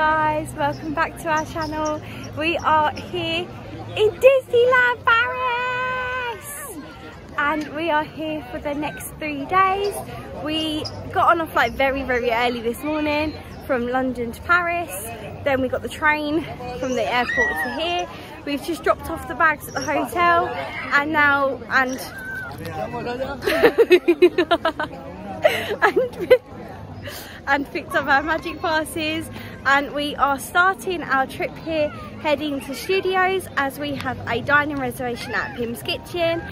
guys, welcome back to our channel. We are here in Disneyland Paris and we are here for the next three days. We got on a flight very very early this morning from London to Paris. Then we got the train from the airport to here. We've just dropped off the bags at the hotel and now and and and picked up our magic passes and we are starting our trip here heading to studios as we have a dining reservation at Pym's Kitchen.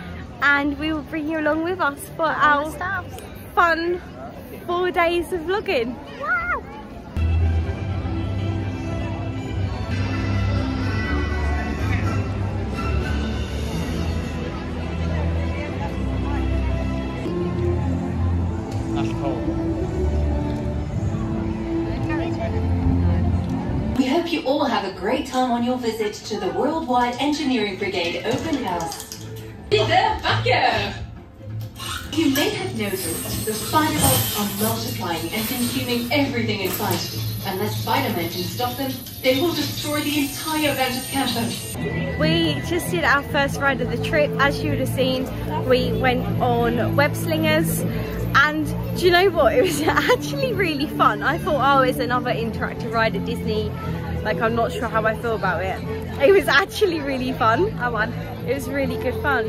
And we will bring you along with us for our fun four days of vlogging. You all have a great time on your visit to the Worldwide Engineering Brigade Open House. Peter Parker! You may have noticed the spider-bots are multiplying and consuming everything in sight. Unless Spider-Man can stop them, they will destroy the entire Avengers campus. We just did our first ride of the trip. As you would have seen, we went on web slingers and do you know what? It was actually really fun. I thought, oh, it's another interactive ride at Disney. Like, I'm not sure how I feel about it. It was actually really fun. I won. It was really good fun.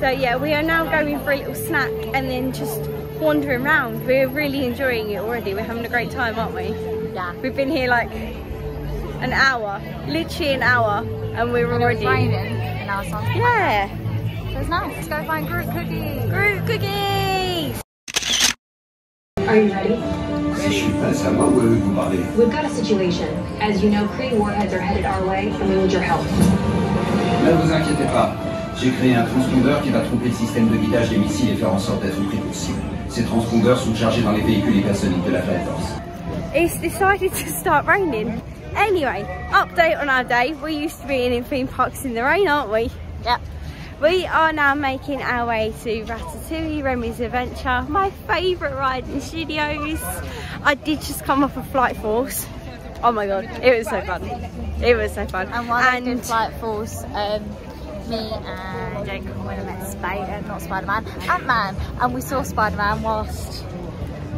So yeah, we are now going for a little snack and then just wandering around. We're really enjoying it already. We're having a great time, aren't we? Yeah. We've been here like an hour, literally an hour, and we're And it was already. raining and now it's on. Yeah. So it's nice. Let's go find Groot cookies. Groot cookies. Are you ready? Si je suis prêt, à moi ou vous parlez We've got a situation. As you know, Kree warheads are headed our way, and we need your help. Ne vous inquiétez pas. J'ai créé un transpondeur qui va tromper le système de guidage des missiles et faire en sorte d'être au prix possible. Ces transpondeurs sont chargés dans les véhicules hypersoniques de la Flight Force. It's decided to start raining. Anyway, update on our day. We're used to being in theme parks in the rain, aren't we? Yep. We are now making our way to Ratatouille, Remy's Adventure, my favourite ride in studios. I did just come off of Flight Force. Oh my god, it was so fun. It was so fun. And while I did Flight Force, um, me and Jacob went and met Spider, not Spider-Man, Ant-Man. And we saw Spider-Man whilst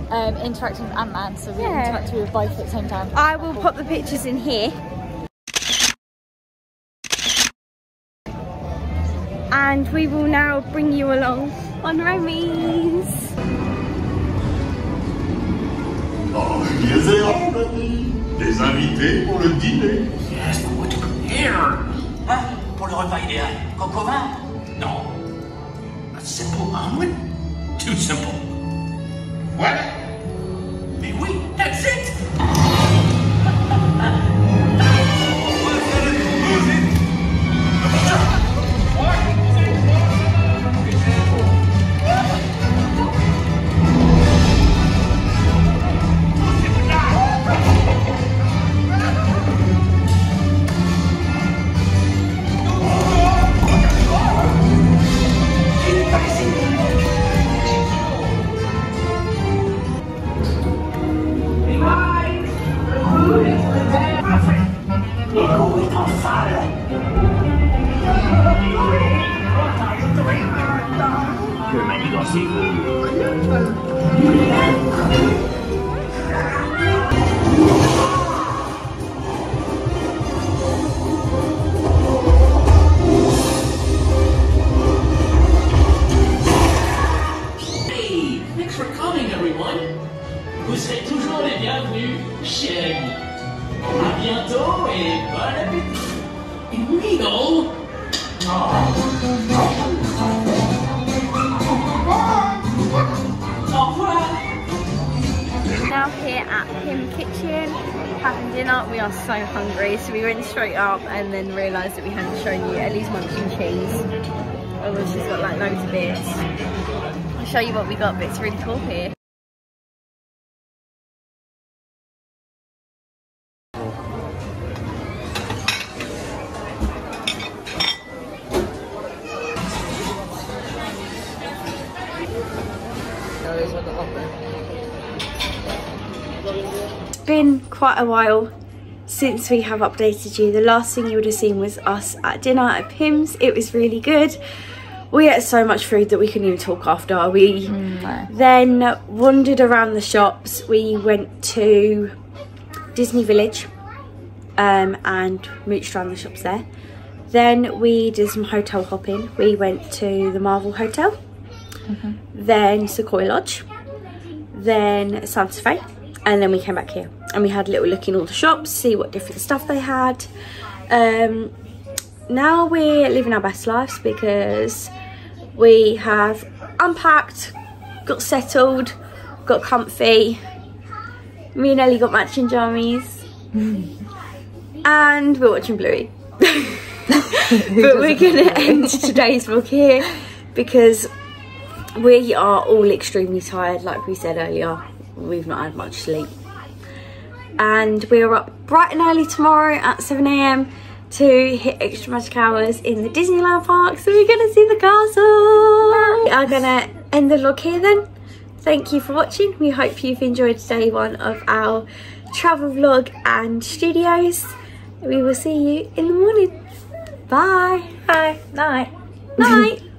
um, interacting with Ant-Man. So we Yeah. interacted with both at the same time. I will pop the pictures in here. And we will now bring you along on Remy's. Orgasé en famille. Des invités pour le dîner. Yes, what to prepare? Hein? Pour le repas idéal. Coq au vin? Non. A simple omelet? Too simple. What? Bientôt et bon appétit. Nino. Au dinner. We are so hungry, so we went straight up and then realised that we hadn't shown you Ellie's munching cheese. Although she's got like loads of bits. I'll show you what we got, but it's really cool here. Been quite a while since we have updated you. The last thing you would have seen was us at dinner at Pym's. It was really good. We ate so much food that we couldn't even talk after. We then wandered around the shops. We went to Disney Village um, and mooched around the shops there. Then we did some hotel hopping. We went to the Marvel Hotel, then Sequoia Lodge, then Santa Fe, and then we came back here and we had a little look in all the shops, see what different stuff they had. Um, now we're living our best lives because we have unpacked, got settled, got comfy. Me and Ellie got matching jammies. and we're watching Bluey. but we're gonna end today's vlog here because we are all extremely tired like we said earlier we've not had much sleep and we're up bright and early tomorrow at 7am to hit extra magic hours in the Disneyland park. So we're gonna see the castle. We are gonna end the vlog here then. Thank you for watching. We hope you've enjoyed day one of our travel vlog and studios. We will see you in the morning. Bye. Bye. Night. night